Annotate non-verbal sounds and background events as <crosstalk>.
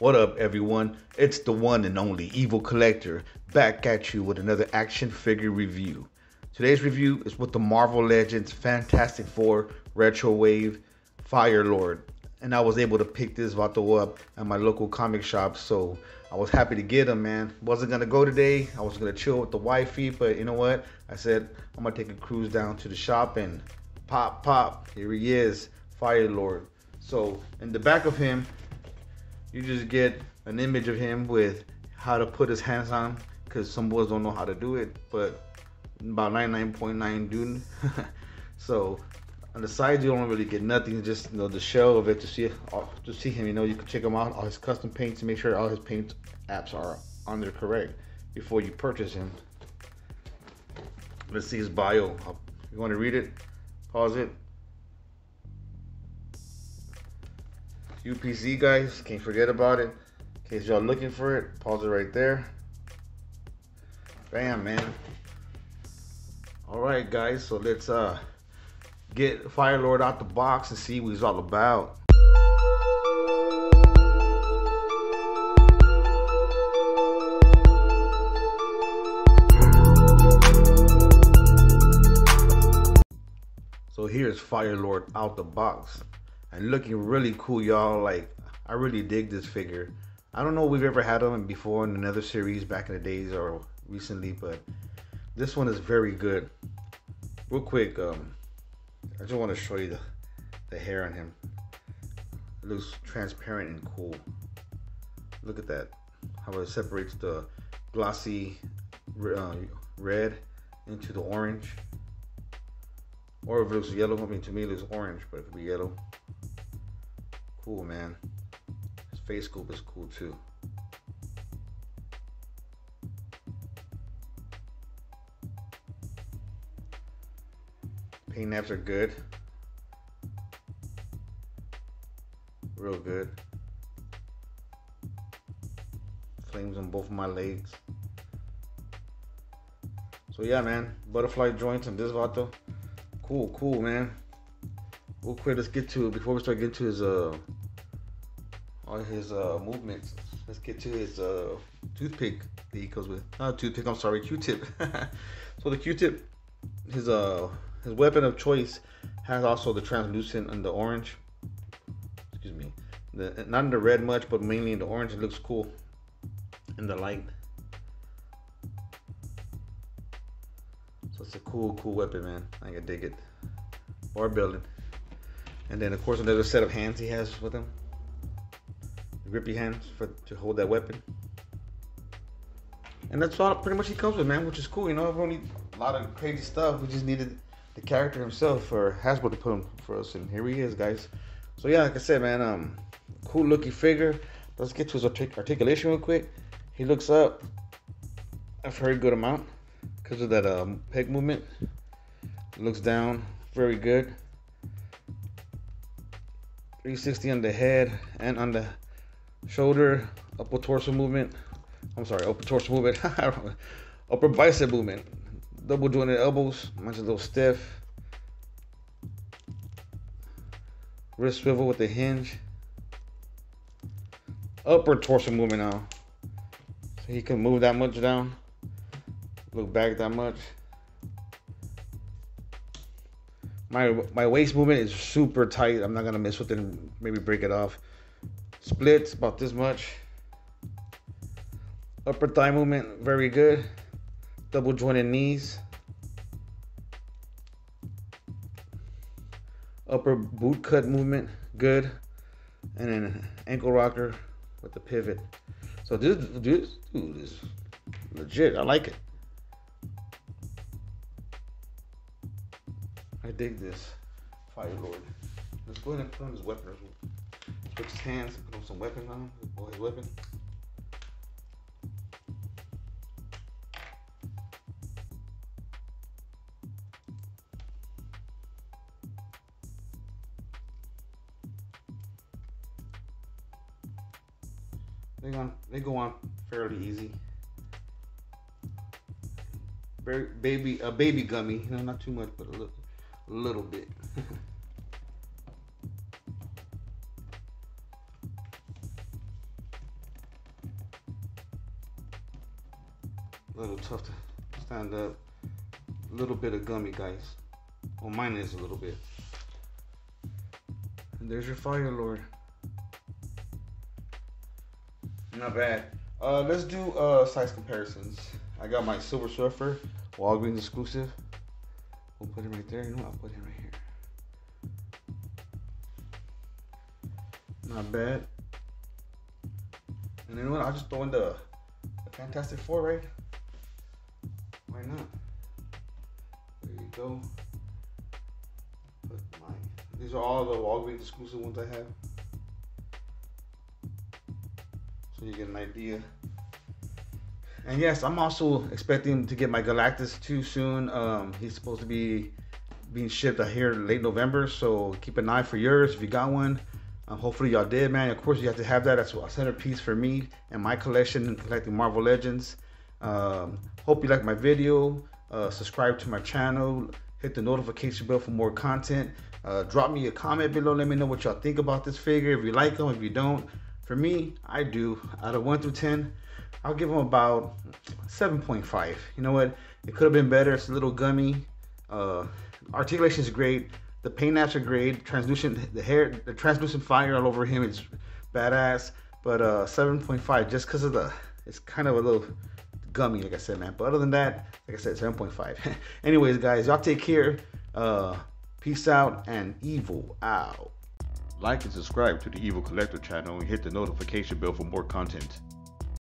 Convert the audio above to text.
What up, everyone? It's the one and only EvoL Collector back at you with another action figure review. Today's review is with the Marvel Legends Fantastic Four Retro Wave Firelord. And I was able to pick this Vato up at my local comic shop, so I was happy to get him, man. Wasn't gonna go today. I was gonna chill with the wifey, but you know what? I said I'm gonna take a cruise down to the shop and pop, pop. Here he is, Firelord. So in the back of him, you just get an image of him with how to put his hands on because some boys don't know how to do it but about 99.9 dude <laughs> so on the sides you don't really get nothing just you know the shell of it to see uh, to see him you know you can check him out all his custom paints to make sure all his paint apps are on there correct before you purchase him. Let's see his bio. You want to read it pause it UPC guys, can't forget about it. In case y'all looking for it, pause it right there. Bam, man. All right, guys, so let's uh get Firelord out the box and see what he's all about. So here's Firelord out the box and looking really cool, y'all. Like, I really dig this figure. I don't know if we've ever had them before in another series back in the days or recently, but this one is very good. Real quick, um, I just want to show you the, the hair on him. It looks transparent and cool. Look at that, how it separates the glossy uh, red into the orange. Or if it looks yellow, I mean to me it looks orange, but it could be yellow cool, man. His face scoop is cool too. Paint naps are good. Real good. Flames on both of my legs. So yeah, man. Butterfly joints and this vato. Cool, cool, man. Real quick, let's get to before we start getting to his uh on his uh, movements. Let's get to his uh, toothpick that he goes with. Not toothpick, I'm sorry, Q-tip. <laughs> so the Q-tip, his uh his weapon of choice has also the translucent and the orange. Excuse me. The, not in the red much, but mainly in the orange. It looks cool in the light. It's a cool, cool weapon, man. I can dig it. Bar building. And then, of course, another set of hands he has with him grippy hands for to hold that weapon. And that's all pretty much he comes with, man, which is cool. You know, a lot of crazy stuff. We just needed the character himself for Hasbro to put him for us, and here he is, guys. So yeah, like I said, man, um, cool looking figure. Let's get to his artic articulation real quick. He looks up a very good amount because of that um, peg movement. Looks down very good. 360 on the head and on the shoulder, upper torso movement. I'm sorry, upper torso movement, <laughs> upper bicep movement, double jointed elbows, mine's a little stiff. Wrist swivel with the hinge. Upper torso movement now. So he can move that much down. Look back that much. My my waist movement is super tight. I'm not gonna mess with it maybe break it off. Splits about this much. Upper thigh movement, very good. Double jointed knees. Upper boot cut movement, good. And then ankle rocker with the pivot. So this, this dude is legit. I like it. I dig this Fire Lord. Let's go ahead and put on his weapon Switch his hands and put on some weapons on him. Pull his weapon. They go on, they go on fairly easy. Very, baby a baby gummy, you know, not too much, but a little, little bit. <laughs> a little tough to stand up. A little bit of gummy, guys. Well, mine is a little bit. And there's your fire lord. Not bad. Uh, let's do uh, size comparisons. I got my Silver Surfer Walgreens exclusive. We'll put it right there. You know, I'll put it right here. Not bad. And then what? I'll just throw in the, the Fantastic Four, right? Why not? There you go. Put my, these are all the Walgreens exclusive ones I have. So you get an idea. And yes, I'm also expecting to get my Galactus too soon. Um, he's supposed to be being shipped out here late November, so keep an eye for yours if you got one. Um, hopefully y'all did, man. Of course, you have to have that as a centerpiece for me and my collection collecting Marvel Legends. Um, hope you like my video. Uh, subscribe to my channel. Hit the notification bell for more content. Uh, drop me a comment below. Let me know what y'all think about this figure. If you like them, if you don't. For me, I do. Out of 1 through 10, I'll give them about 7.5. You know what? It could have been better. It's a little gummy. Uh, articulation is great. The paint apps are great. Translucent, the hair, the translucent fire all over him is badass. But uh, 7.5 just because of the, it's kind of a little gummy, like I said, man. But other than that, like I said, 7.5. <laughs> Anyways, guys, y'all take care. Uh, peace out and evil out. Like and subscribe to the EvoL Collector channel and hit the notification bell for more content.